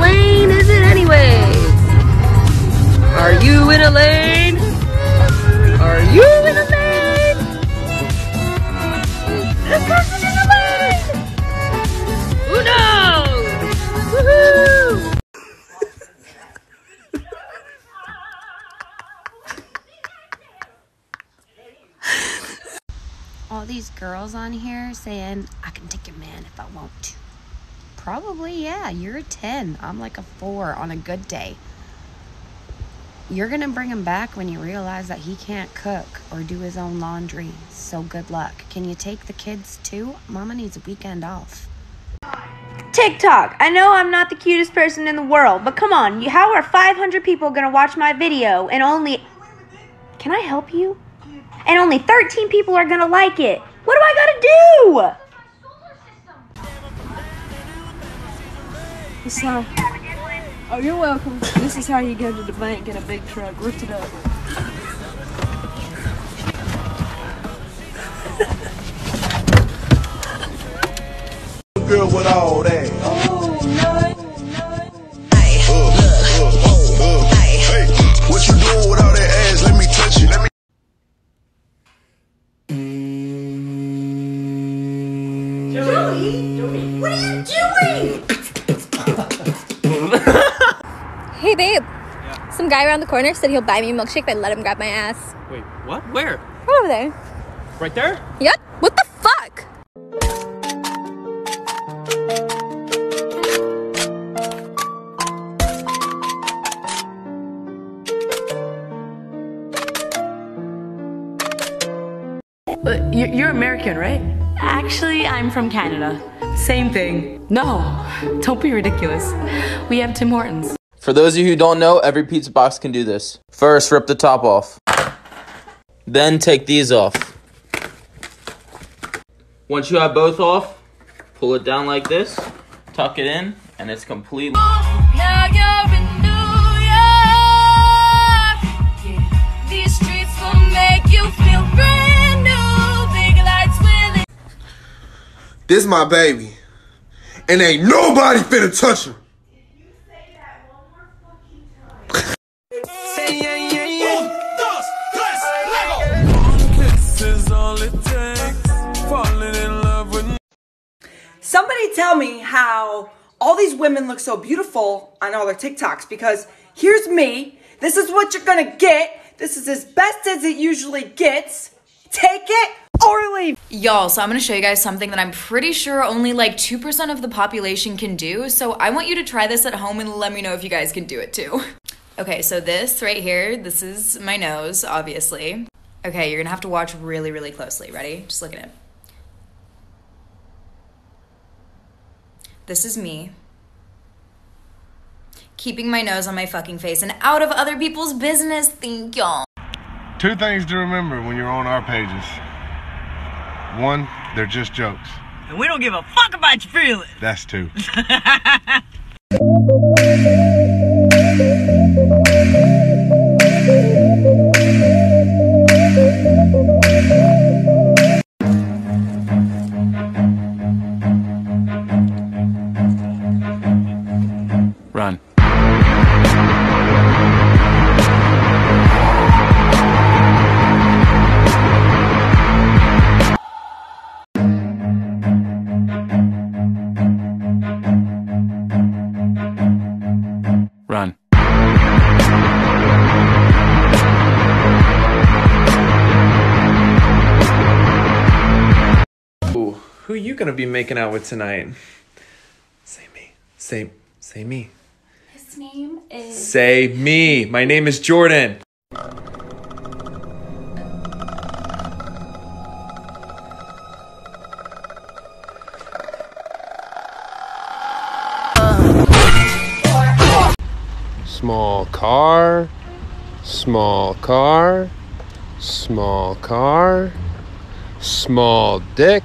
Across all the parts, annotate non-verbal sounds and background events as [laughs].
Lane Is It Anyways? Are you in a lane? Are you in a lane? This person in a lane! Who knows? Woohoo! all these girls on here saying, I can take your man if I want to. Probably, yeah. You're a 10. I'm like a 4 on a good day. You're going to bring him back when you realize that he can't cook or do his own laundry. So good luck. Can you take the kids too? Mama needs a weekend off. TikTok. I know I'm not the cutest person in the world, but come on, how are 500 people gonna watch my video and only. Can I help you? And only 13 people are gonna like it. What do I gotta do? This how. Oh, you're welcome. This is how you go to the bank in a big truck. Lift it up. Girl with all that. Hey, what you doing with all that ass? Let me touch it. Let me. Hey babe. Some guy around the corner said he'll buy me a milkshake if I let him grab my ass. Wait, what? Where? Right over there. Right there? Yep. What the fuck? Uh, but you're, you're American, right? Actually, I'm from Canada. Same thing. No, don't be ridiculous. We have Tim Hortons. For those of you who don't know, every pizza box can do this. First, rip the top off. Then take these off. Once you have both off, pull it down like this, tuck it in, and it's completely. Now you're in New York. These streets will make you feel brand new. Big lights will This my baby. And ain't nobody finna touch her. Tell me how all these women look so beautiful on all their TikToks because here's me. This is what you're gonna get. This is as best as it usually gets. Take it or leave. Y'all, so I'm gonna show you guys something that I'm pretty sure only like 2% of the population can do. So I want you to try this at home and let me know if you guys can do it too. [laughs] Okay, so this right here, this is my nose, obviously. Okay, you're gonna have to watch really, really closely. Ready? Just look at it. This is me. Keeping my nose on my fucking face and out of other people's business. Thank y'all. Two things to remember when you're on our pages. One, they're just jokes. And we don't give a fuck about your feelings. That's two. [laughs] who you gonna be making out with tonight? Say me. Say say me. His name is. Say me. My name is Jordan. Small car, small car, small car, small dick,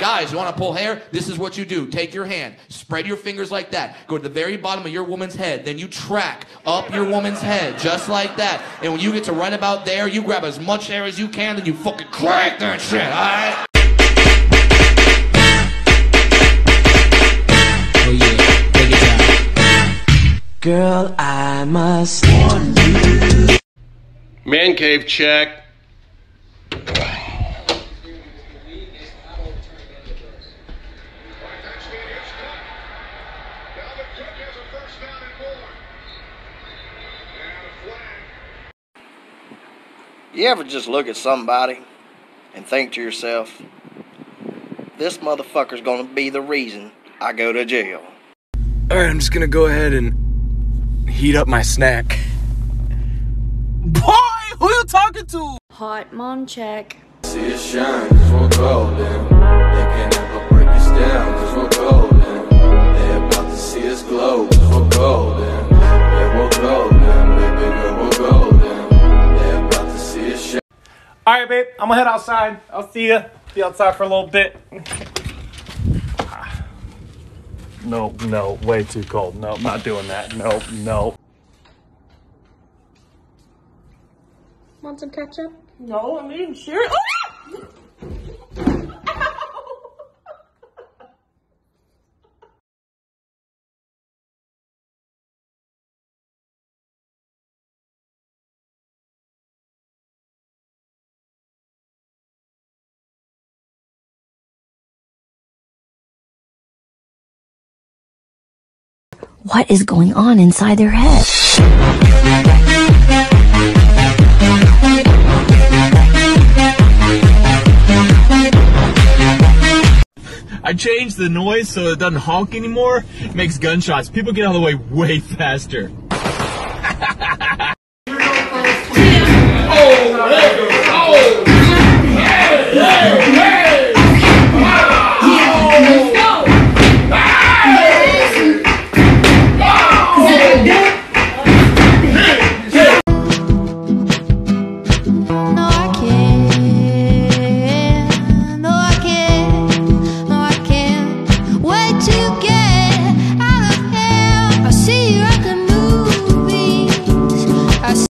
Guys, you want to pull hair? This is what you do. Take your hand, spread your fingers like that. Go to the very bottom of your woman's head. Then you track up your woman's head, just like that. And when you get to right about there, you grab as much hair as you can, and you fucking crank that shit, alright? Oh yeah, take it down. Girl, I must warn you. Man cave check. You ever just look at somebody and think to yourself, this motherfucker's gonna be the reason I go to jail? Alright, I'm just gonna go ahead and heat up my snack. Boy, who you talking to? Hot mom check. See it shine, cause we're golden. Babe. I'm gonna head outside. I'll see you. Be outside for a little bit. No, no, way too cold. No, not doing that. No, no. Want some ketchup? No, I'm eating cereal. Oh, What is going on inside their head? I changed the noise so it doesn't honk anymore. It makes gunshots. People get out of the way way faster. [laughs] Oh,